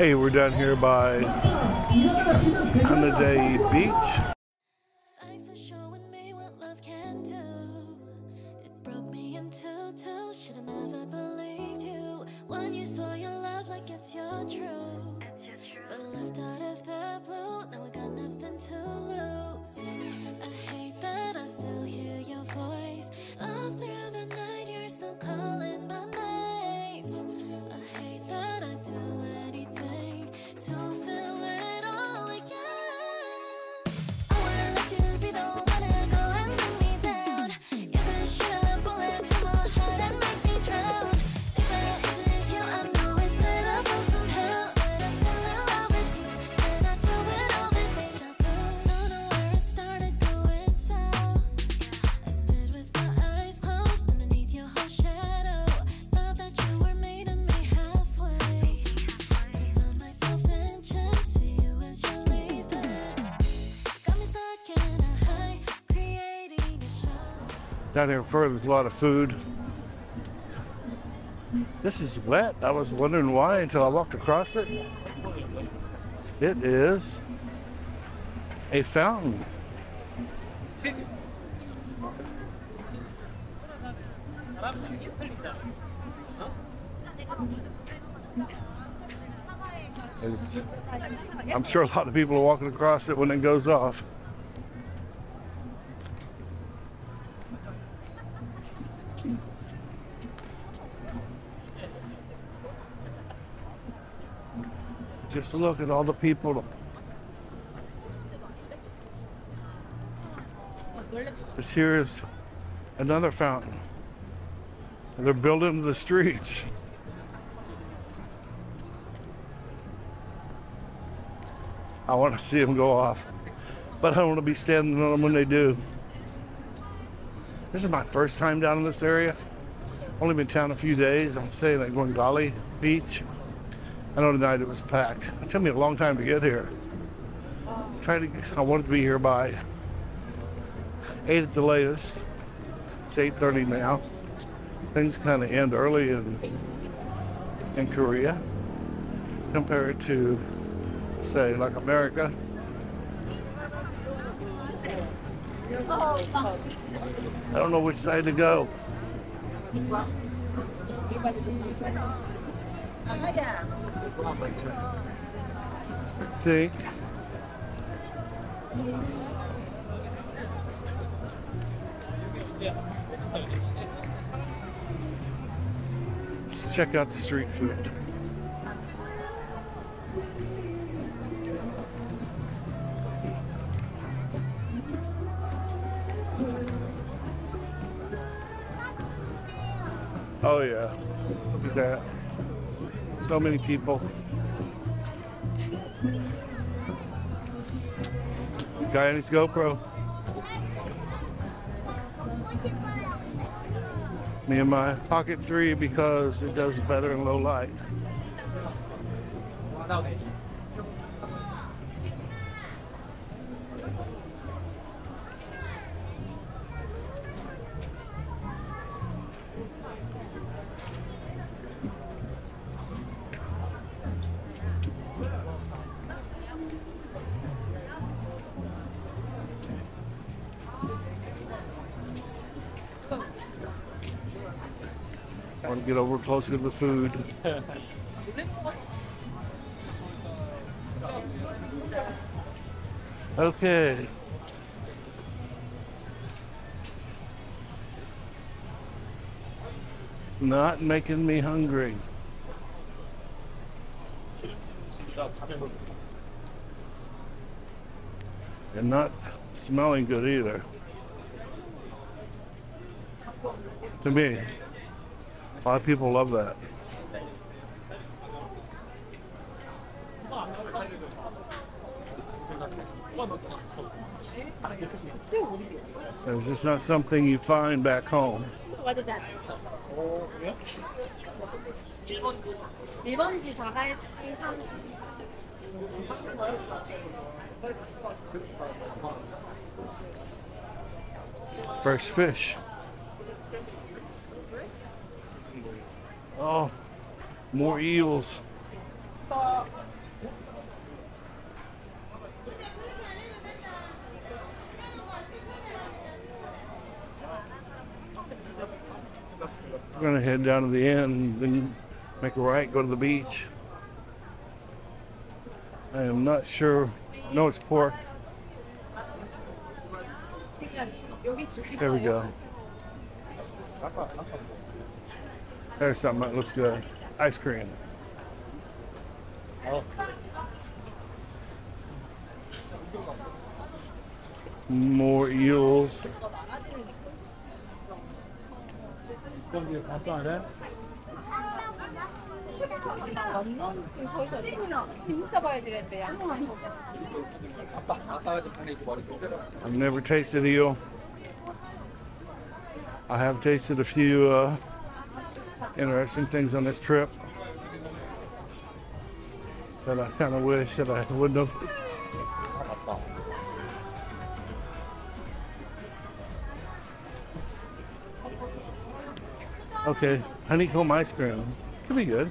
Hey, we're down here by Haeundae Beach. Thanks for showing me what love can do. Down here further, there's a lot of food. This is wet. I was wondering why until I walked across it. It is a fountain. It's, I'm sure a lot of people are walking across it when it goes off. Just look at all the people. This here is another fountain. And they're building the streets. I want to see them go off, but I don't want to be standing on them when they do. This is my first time down in this area. Only been down a few days. I'm staying at Gwangalli Beach. I know tonight it was packed. It took me a long time to get here. Tried to, I wanted to be here by eight at the latest. It's 8:30 now. Things kind of end early in in Korea compared to, say, like America. I don't know which side to go. I think let's check out the street food. Oh yeah, look at that. So many people. Guy on his GoPro. Me and my Pocket 3 because it does better in low light. I want to get over closer to the food. Okay. Not making me hungry. And not smelling good either. To me. A lot of people love that. It's just not something you find back home. 와도 돼. 1번지 4갈치 30. Fresh fish. Oh, more eels. We're gonna head down to the end, then make a right, go to the beach. I am not sure. No, it's pork. There we go. There's something that looks good. Ice cream. Oh. More eels. I've never tasted eel. I have tasted a few uh, interesting things on this trip that I kind of wish that I wouldn't have. Okay, honeycomb ice cream. Could be good.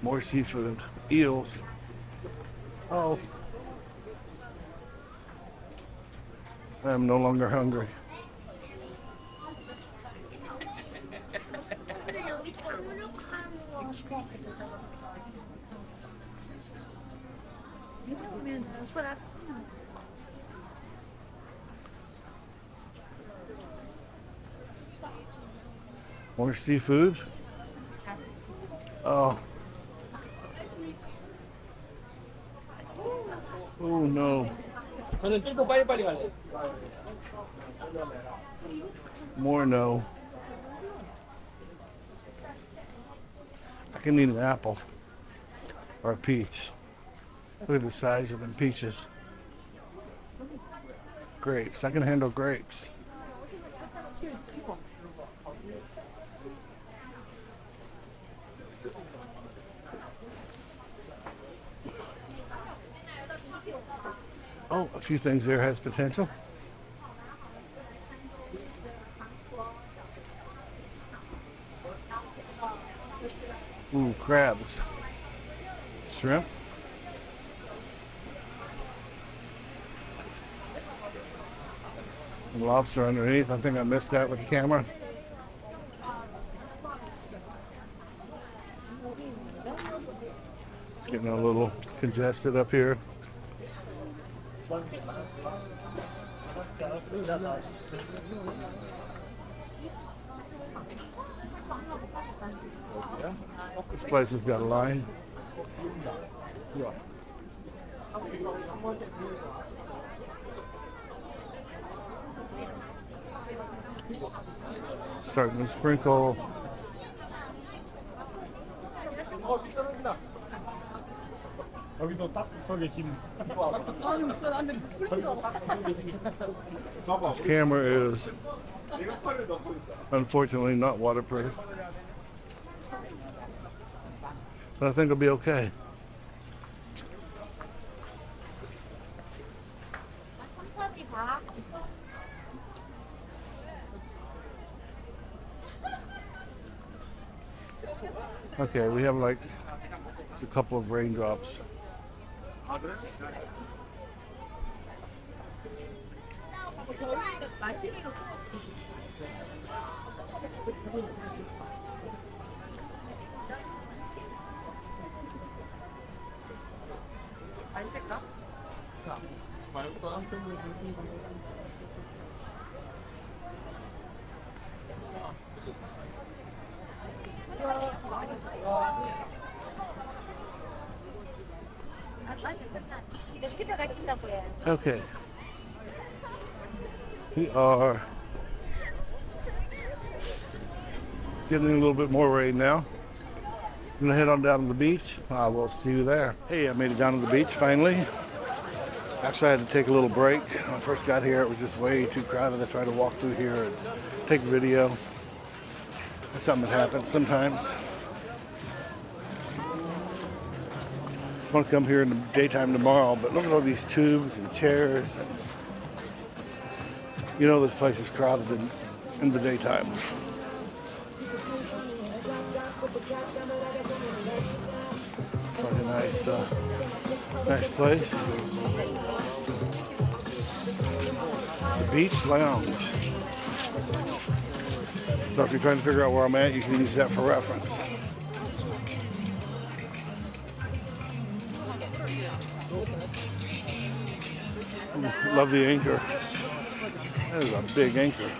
More seafood. Eels. Oh. I am no longer hungry. More seafood. Oh. Oh no. More no. I can eat an apple or a peach. Look at the size of them peaches. Grapes. I can handle grapes. Oh, a few things there has potential. Ooh, crabs. Shrimp. And lobster underneath. I think I missed that with the camera. It's getting a little congested up here. This place has got a line. Starting to sprinkle. 여기도 딱 저기 지금 This camera is unfortunately not waterproof. But I think it'll be okay. Okay, we have like just a couple of raindrops. 아 그래? 저기 와, 안 와. Okay. We are getting a little bit more rain now. I'm gonna head on down to the beach. I will see you there. Hey, I made it down to the beach finally. Actually, I had to take a little break. When I first got here, it was just way too crowded. I tried to walk through here and take video. That's something that happens sometimes. Want to come here in the daytime tomorrow, but look at all these tubes and chairs. And you know this place is crowded in, in the daytime. It's quite a nice, uh, nice place. The Beach Lounge. So if you're trying to figure out where I'm at, you can use that for reference. Love the anchor. That is a big anchor.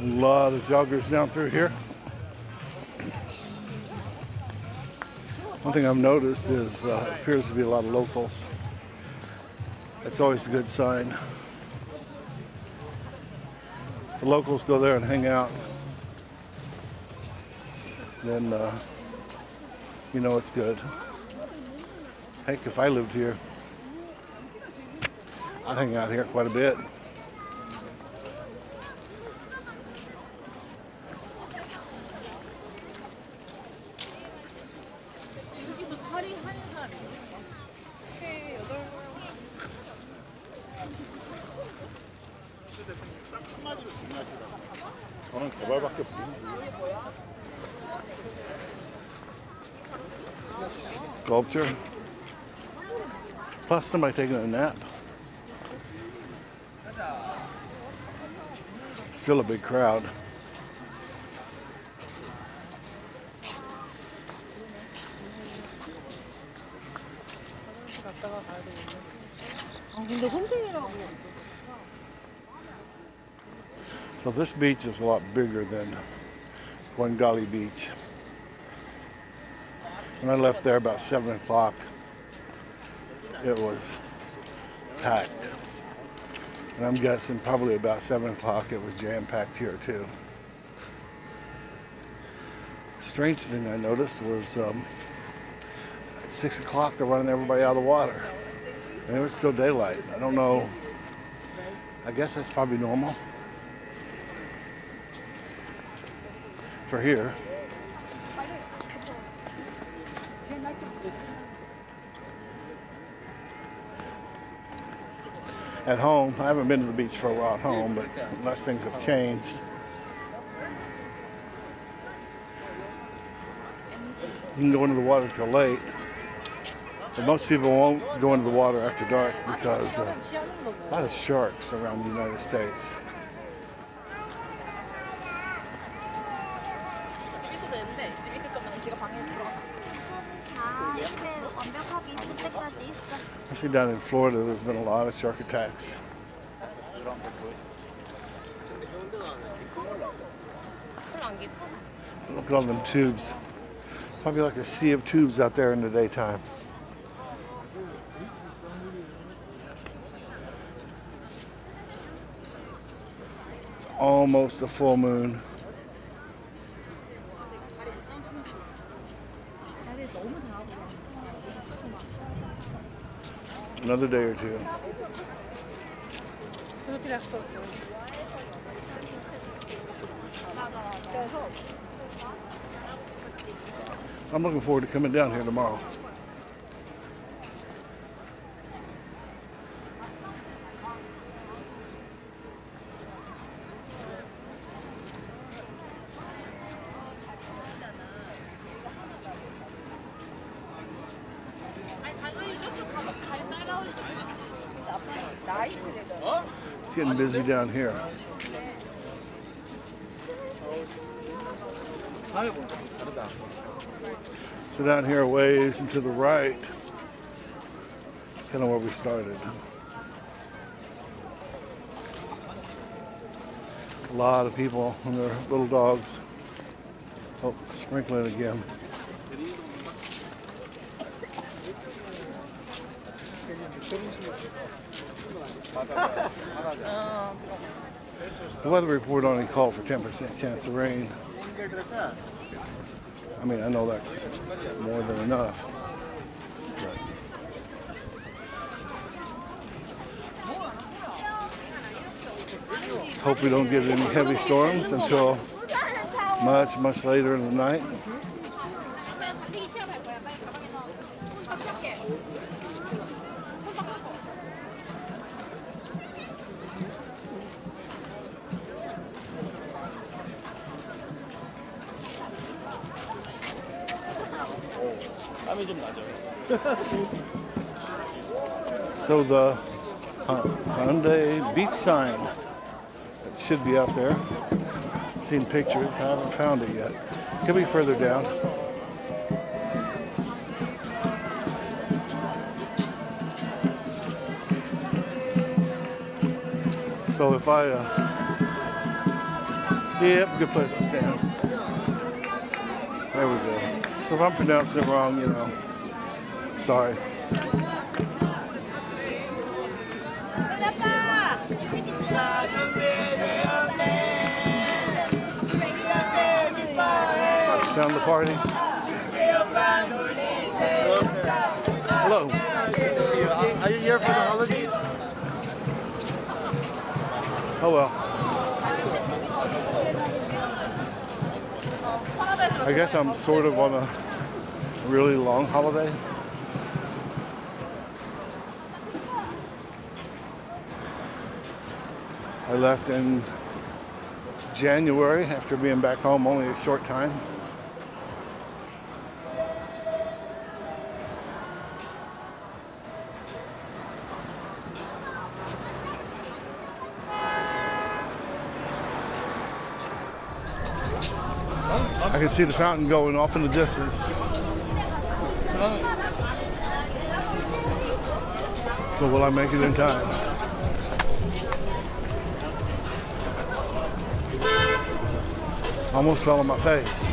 A lot of joggers down through here. One thing I've noticed is uh, appears to be a lot of locals. That's always a good sign. The locals go there and hang out. Then uh, you know it's good. Heck, if I lived here, I'd hang out here quite a bit. Plus somebody taking a nap. Still a big crowd. So this beach is a lot bigger than Gwangalli Beach. When I left there about seven o'clock, it was packed. And I'm guessing probably about seven o'clock it was jam packed here too. Strange thing I noticed was um, at six o'clock they're running everybody out of the water. And it was still daylight. I don't know. I guess that's probably normal. for here. at home. I haven't been to the beach for a while at home, but unless things have changed. You can go into the water till late. But most people won't go into the water after dark because uh, a lot of sharks around the United States. Actually, down in Florida, there's been a lot of shark attacks. Look at all them tubes. Probably like a sea of tubes out there in the daytime. It's almost a full moon. another day or two. I'm looking forward to coming down here tomorrow. getting busy down here. So down here a ways and to the right, kind of where we started. A lot of people and their little dogs. Oh, sprinkling again. The weather report only called for 10% chance of rain. I mean, I know that's more than enough. But let's hope we don't get any heavy storms until much, much later in the night. So the Hyundai beach sign it should be out there. Seen pictures. I haven't found it yet. Could be further down. So if I, uh, yep, good place to stand. There we go. So if I'm pronouncing it wrong, you know, sorry. Found the party. Hello. You. Are you here for the holiday? Oh well. I guess I'm sort of on a really long holiday. I left in January after being back home only a short time. I can see the fountain going off in the distance. But will I make it in time? Almost fell on my face.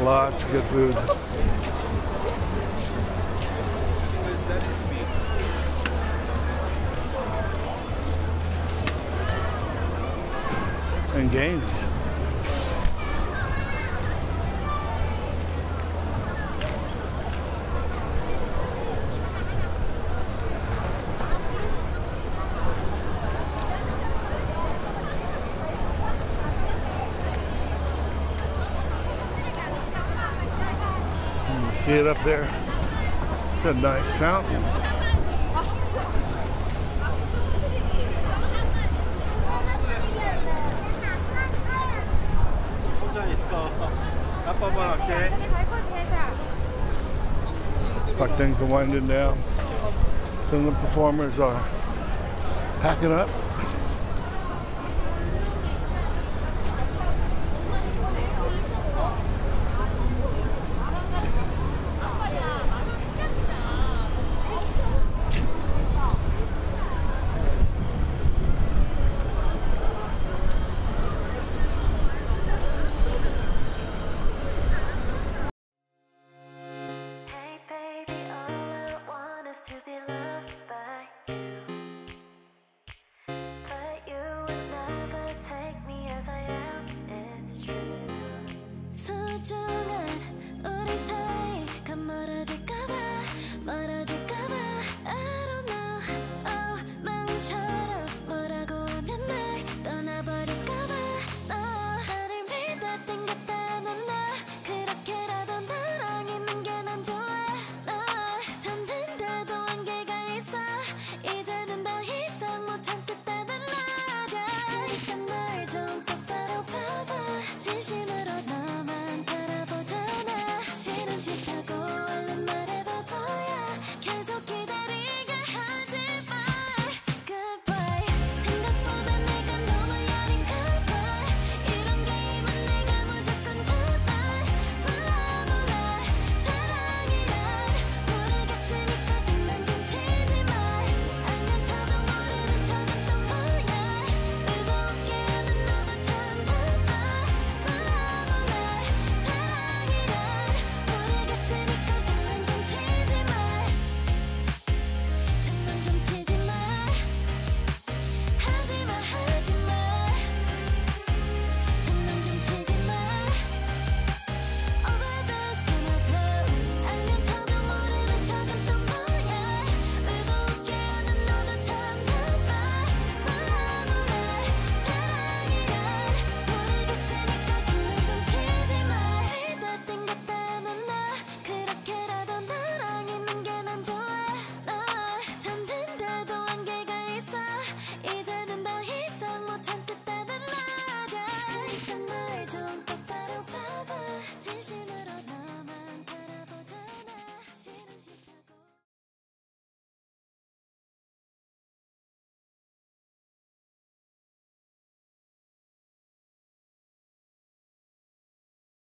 Lots of good food. see it up there? It's a nice fountain. Like things are winding down. Some of the performers are packing up.